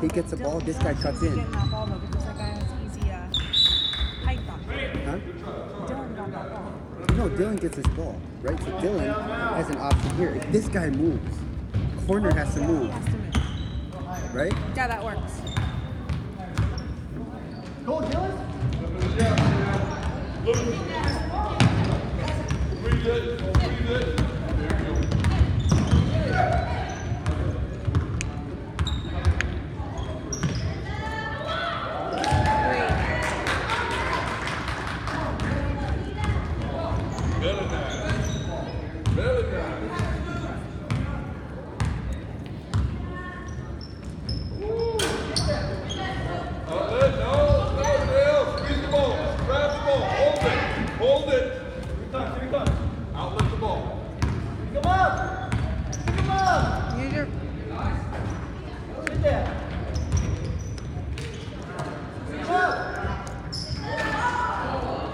He gets the ball, this guy cuts in. Uh, ball, though. No, Dylan gets his ball, right? So Dylan has an option here. If this guy moves, corner has to move. Has to move. Right? Yeah, that works. Go, Dylan!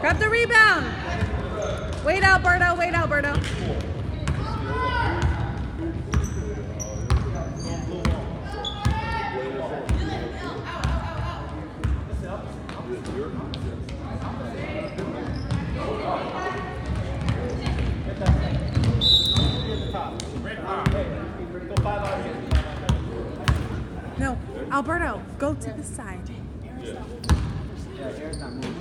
Grab the rebound. Wait, out, Alberto. Wait, out, Alberto. No, Alberto, go to the side. Yeah.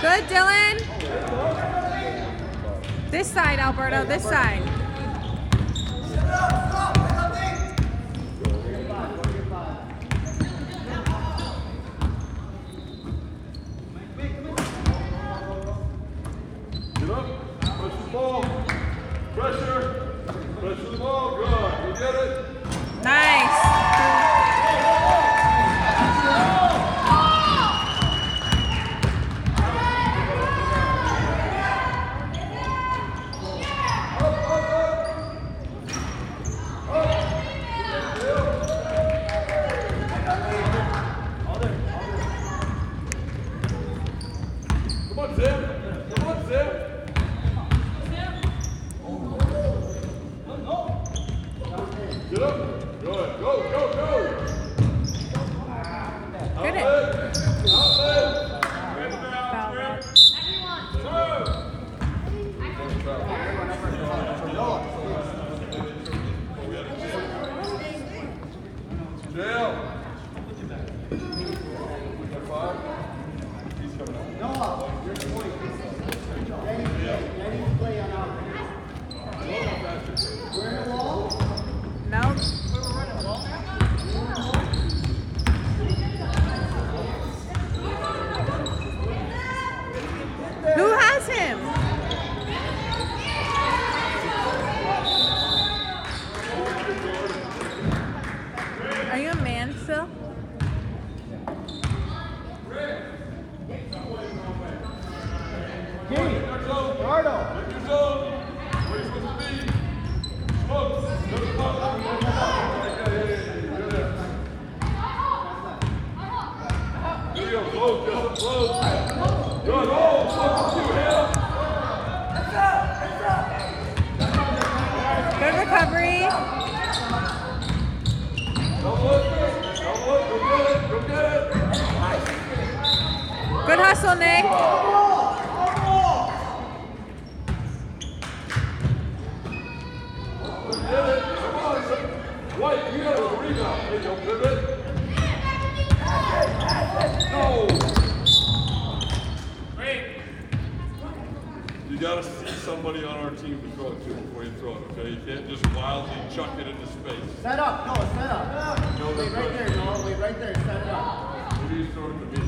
Good, Dylan. This side, Alberto, this side. Come on, Zim. Come on, Zim. Get up. Good. Go, go, go. Good. You gotta see somebody on our team to throw it to before you throw it, okay? You can't just wildly chuck it into space. Set up, no, set up. No, wait right there, no, wait right there, set it up. Maybe you throw it to me.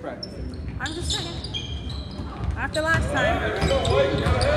practicing? I'm just saying. After last time.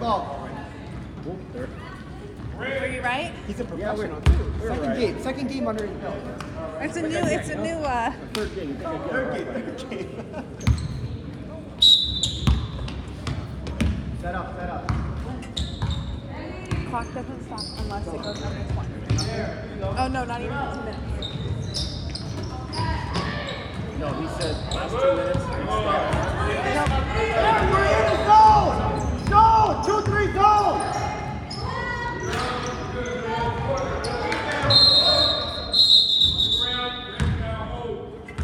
Ball. Oop, there. Were you right? He's a professional too. Second right. game. Second game under his belt. It's a new. It's a new. Uh, Third game. Third game. Third game. set up. Set up. clock doesn't stop unless it goes over 20. Oh no, not even two minutes. No, he said last two minutes. We're in the zone. Zone. Two, three, zone.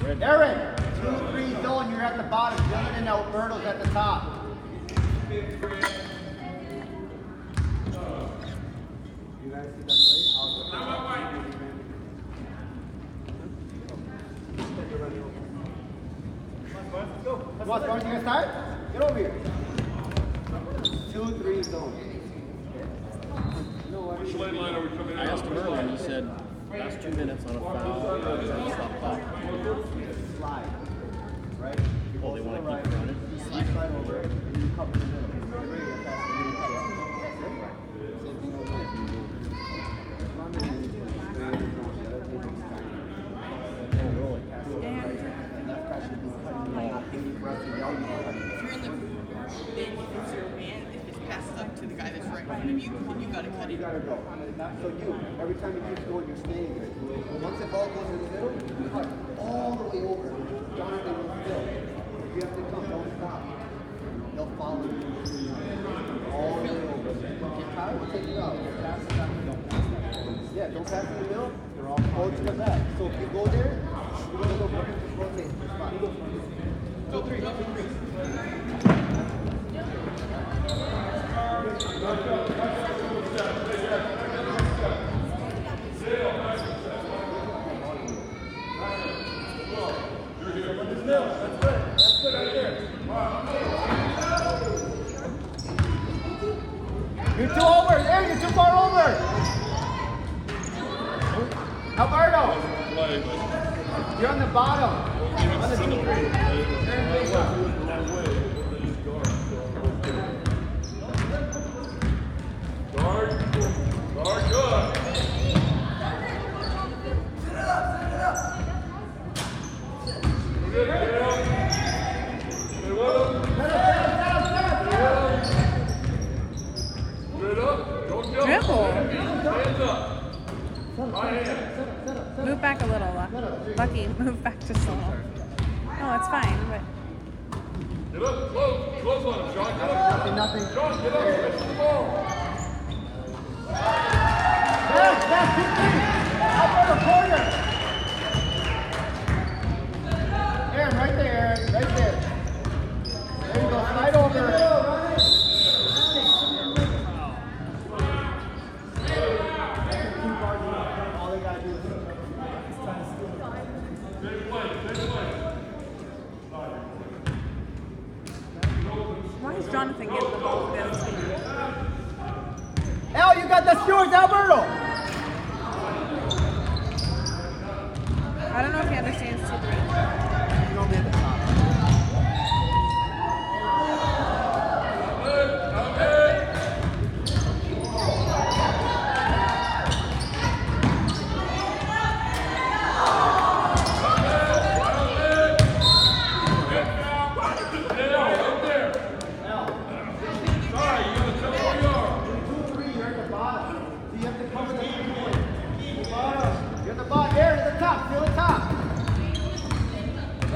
Red. Aaron, two, three, zone. You're at the bottom. Dylan and Alberto's at the top. You guys see that play? Come on, Sparks, you gonna start? Get over here. Two, three, zone. Which lane line are we coming in? I asked him earlier, and he said last two minutes on a foul. then stop clock. Slide. Right? Oh, they want to keep running. Slide, slide over, and you cover the middle. Get ready to pass the middle cover. Same thing over there. Run it in. Straight in front. The other team is tight. Oh, really? Pass it over right. And left guy should be cutting the ball. Any breath in the other one cutting. If you're in the then if it's your man, if it's passed up to the guy that's right in front of you, then you gotta cut You it. gotta go. So you, every time it keeps going, you're staying there. Once the ball goes in the middle, you cut all the way over. Jonathan will still. If you have to come, don't stop. They'll follow you. All the way over. Get tired, we'll take you out. Past the back, don't pass that. Yeah, don't pass in the middle. They're all go to the back. So if you go there, you're gonna go just rotate. Two, three, two, three. You're too over. There, you're too far over. Alberto, Play, but you're on the bottom. On the two, three. Aaron, face up. guard, guard good. Good, Dale. Stay with him. Straight up. Don't jump. Dribble. Hands up. Right hand. Move back a little. Lucky, move back just a little. No, it's fine. But Get up, close, close on him, Sean. Get up. Ah, nothing, nothing. Sean, get up. Finish the ball. Back, back, two, three. Alberto, corner. helps Jonathan get the ball to the other. Al, you got the Stewards, Alberto!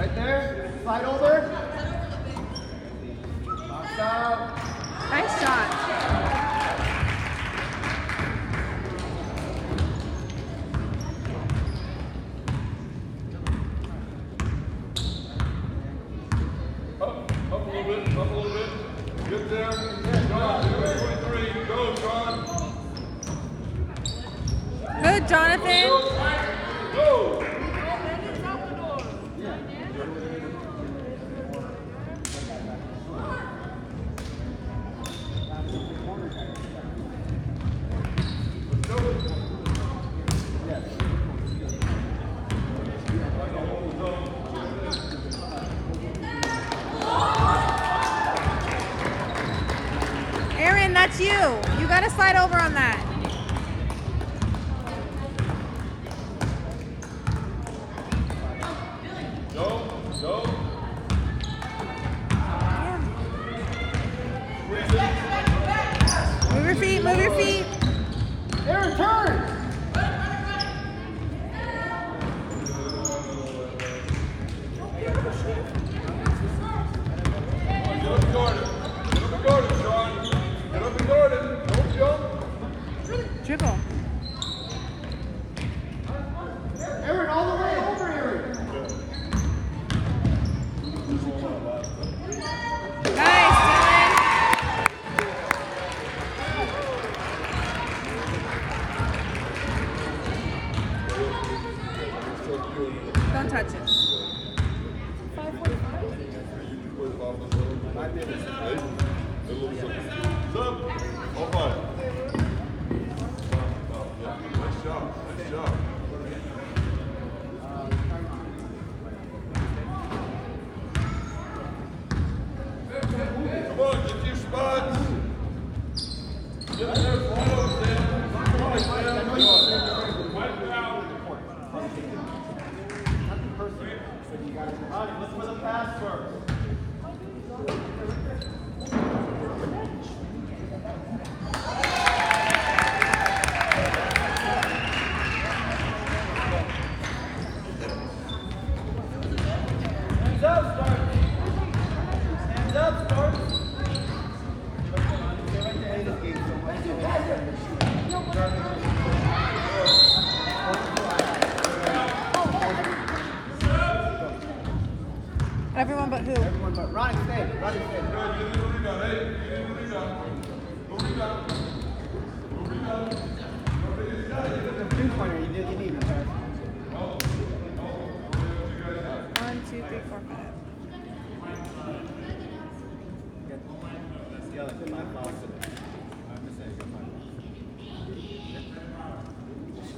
Right there. Slide over. Nice shot. And that's you. You gotta slide over on that.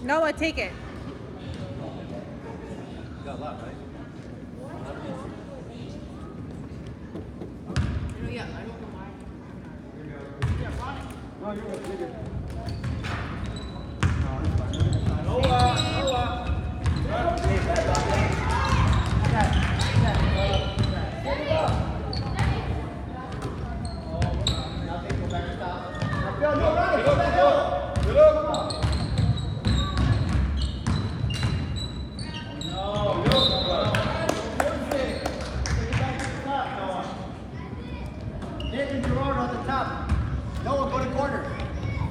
Noah, take it. Got a lot, right? Gerard on the top. Noah, go to corner.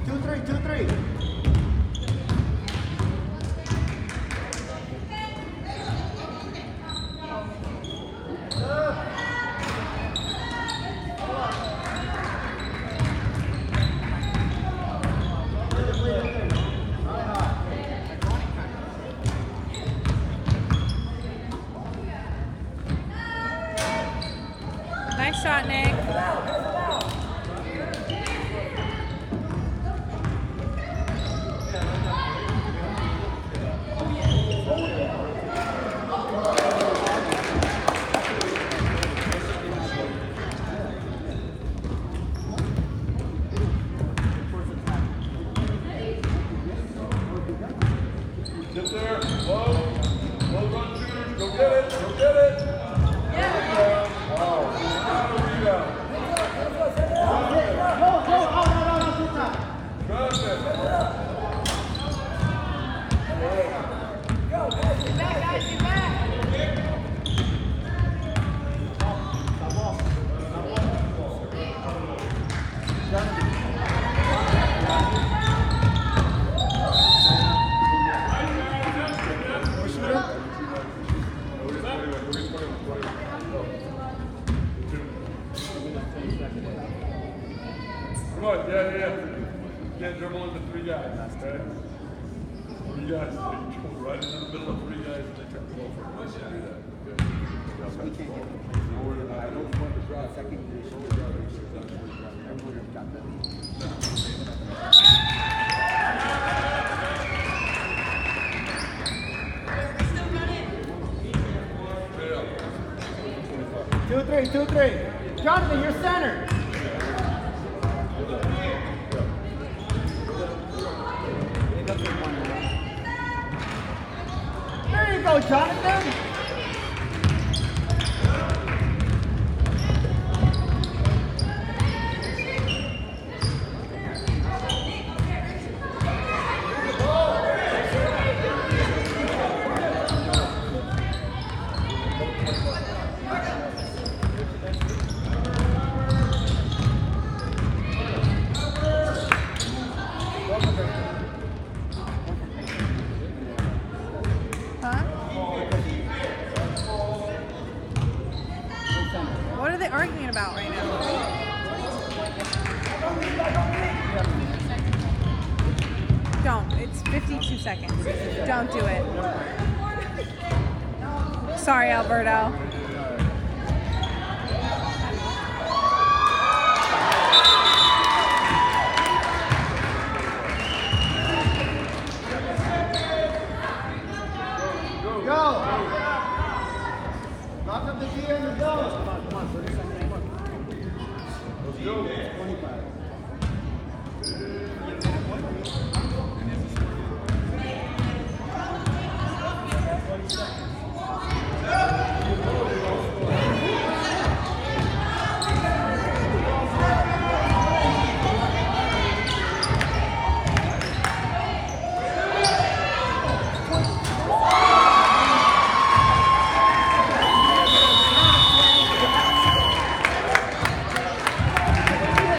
Two, three, two, three. Come on, yeah, yeah, yeah. Can't dribble into three guys, okay? Three guys, they go right into the middle of three guys and they try to go for it. Let's do that, okay? We can't get No, we're I don't want to drop. second year shoulder brothers. Everyone has got that. Two, three, two, three. Jonathan, you're center. There you go, Jonathan.